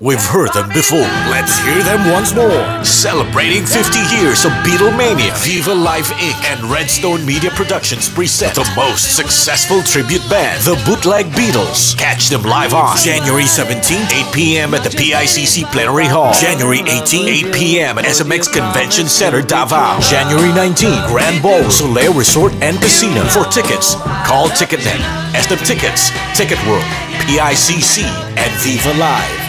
We've heard them before. Let's hear them once more. Celebrating 50 years of Beatlemania, Viva Live Inc. and Redstone Media Productions present the most successful tribute band, the Bootleg Beatles. Catch them live on January 17th, 8 p.m. at the PICC Plenary Hall. January 18th, 8 p.m. at SMX Convention Center, Davao. January 19th, Grand Ball, Solaire Resort and Casino. For tickets, call TicketNet, SM Tickets, Ticket World, PICC, and Viva Live.